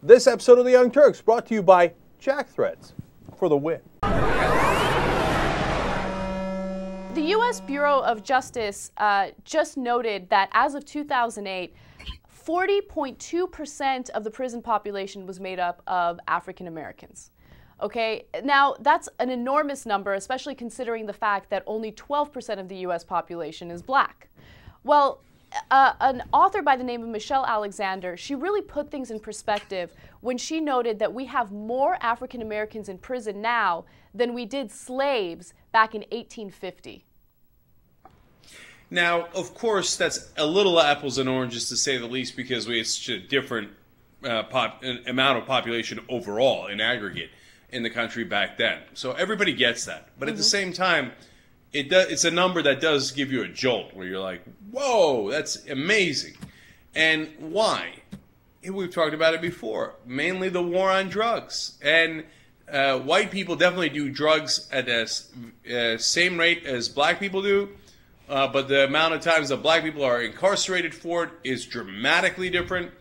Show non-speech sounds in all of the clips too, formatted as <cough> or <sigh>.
This episode of The Young Turks brought to you by Jack Threads for the win. The U.S. Bureau of Justice uh, just noted that as of 2008, 40.2% of the prison population was made up of African Americans. Okay, now that's an enormous number, especially considering the fact that only 12% of the US population is black. Well, uh, an author by the name of Michelle Alexander, she really put things in perspective when she noted that we have more African Americans in prison now than we did slaves back in 1850. Now, of course, that's a little apples and oranges to say the least because we have such a different uh, pop, amount of population overall in aggregate in the country back then. So everybody gets that. But mm-hmm. at the mm-hmm. same time, it does, it's a number that does give you a jolt where you're like, whoa, that's amazing. And why? We've talked about it before. Mainly the war on drugs. And uh, white people definitely do drugs at the uh, same rate as black people do. Uh, but the amount of times that black people are incarcerated for it is dramatically different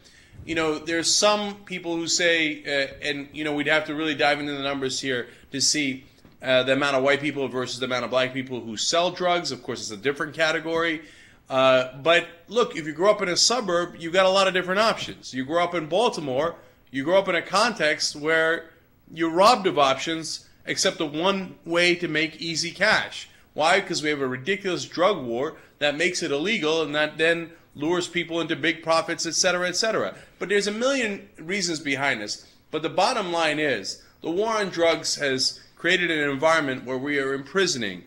you know, there's some people who say, uh, and you know, we'd have to really dive into the numbers here to see uh, the amount of white people versus the amount of black people who sell drugs. Of course, it's a different category. Uh, but look, if you grow up in a suburb, you've got a lot of different options. You grow up in Baltimore, you grow up in a context where you're robbed of options except the one way to make easy cash. Why? Because we have a ridiculous drug war that makes it illegal and that then lures people into big profits, et cetera, et cetera. But there's a million reasons behind this. But the bottom line is the war on drugs has created an environment where we are imprisoning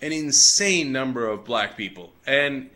an insane number of black people. And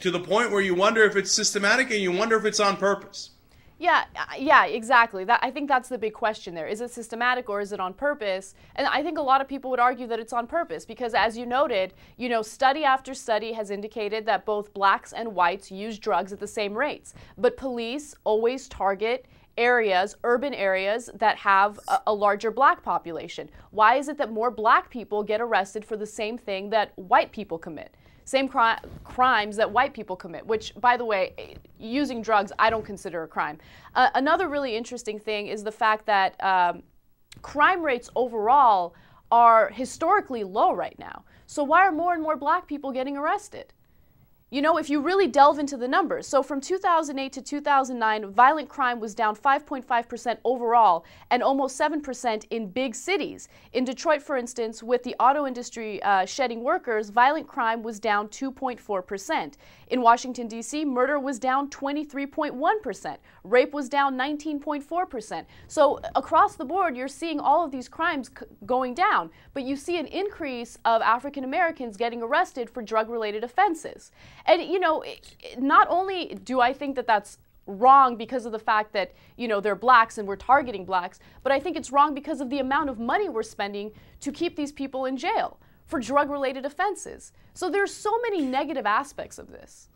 to the point where you wonder if it's systematic and you wonder if it's on purpose. Yeah, uh, yeah, exactly. That I think that's the big question there. Is it systematic or is it on purpose? And I think a lot of people would argue that it's on purpose because as you noted, you know, study after study has indicated that both blacks and whites use drugs at the same rates. But police always target areas, urban areas that have a, a, larger black population. Why is it that more black people get arrested for the same thing that white people commit? same cri- crimes that white people commit, which, by the way, using drugs I don't consider a crime. Uh, another really interesting thing is the fact that um, crime rates overall are historically low right now. So why are more and more black people getting arrested? You know, if you really delve into the numbers, so from 2008 to 2009, violent crime was down 5.5% overall and almost 7% in big cities. In Detroit, for instance, with the auto industry uh, shedding workers, violent crime was down 2.4%. In Washington, D.C., murder was down 23.1%. Rape was down 19.4%. So across the board, you're seeing all of these crimes going down, but you see an increase of African Americans getting arrested for drug related offenses. And, you know, not only do I think that that's wrong because of the fact that you know they're blacks and we're targeting blacks but i think it's wrong because of the amount of money we're spending to keep these people in jail for drug related offenses so there's so many negative aspects of this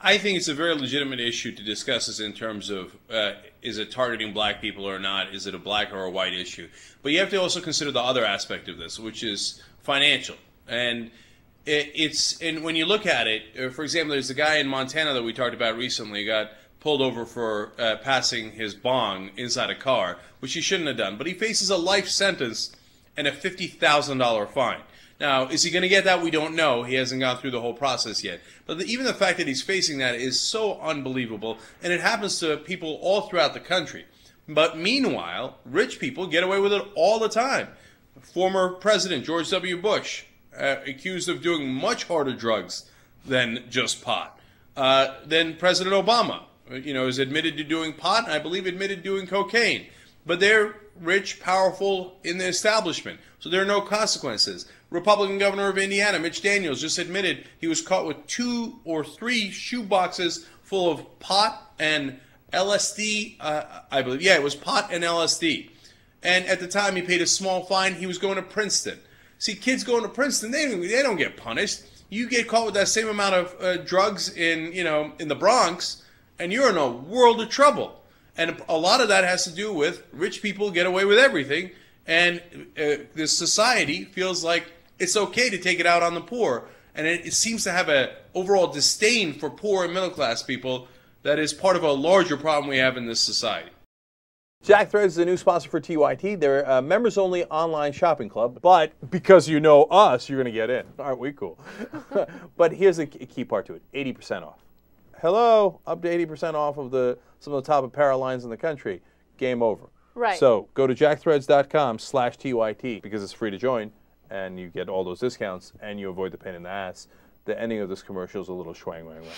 I think it's a very legitimate issue to discuss this in terms of uh, is it targeting black people or not? Is it a black or a white issue? But you have to also consider the other aspect of this, which is financial. And it, it's and when you look at it, uh, for example, there's a guy in Montana that we talked about recently got pulled over for uh, passing his bong inside a car, which he shouldn't have done. But he faces a life sentence and a fifty thousand dollar fine. Now, is he going to get that? We don't know. He hasn't gone through the whole process yet. But the, even the fact that he's facing that is so unbelievable, and it happens to people all throughout the country. But meanwhile, rich people get away with it all the time. Former President George W. Bush uh, accused of doing much harder drugs than just pot. Uh, then President Obama, uh, you know, is admitted to doing pot, and I believe admitted to doing cocaine. But they're rich, powerful in the establishment, so there are no consequences. Republican governor of Indiana, Mitch Daniels, just admitted he was caught with two or three shoe boxes full of pot and LSD. Uh, I believe, yeah, it was pot and LSD. And at the time, he paid a small fine. He was going to Princeton. See, kids going to Princeton, they don't, they don't get punished. You get caught with that same amount of uh, drugs in, you know, in the Bronx, and you're in a world of trouble. And a lot of that has to do with rich people get away with everything, and uh, the society feels like it's okay to take it out on the poor, and it, it seems to have a overall disdain for poor and middle class people that is part of a larger problem we have in this society. Jack Threads is a new sponsor for TYT. They're a members only online shopping club, but because you know us, you're going to get in. Aren't we cool? <laughs> but here's the key part to it 80% off. Hello, up to 80% off of the some of the top apparel lines in the country. Game over. Right. So go to jackthreads.com slash TYT because it's free to join and you get all those discounts and you avoid the pain in the ass. The ending of this commercial is a little schwang wang wang.